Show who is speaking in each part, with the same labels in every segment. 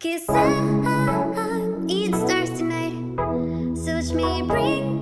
Speaker 1: Kiss I, I, it starts tonight, so watch me bring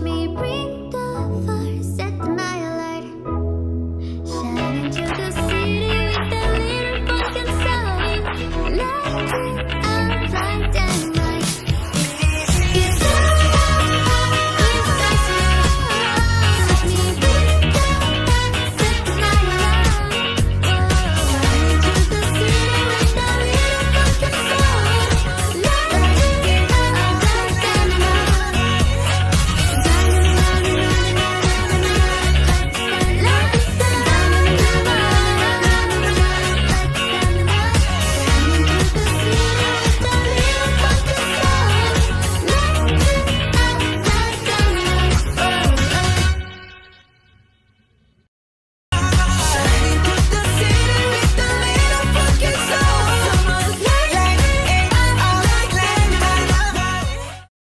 Speaker 1: Me bring the fire.